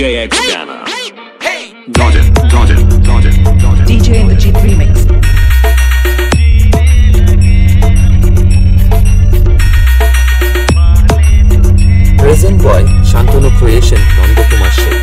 DJ X Dana. DJ in the Jeep remix. Present boy, Shantanu Creation, Nandakumar Sheikh.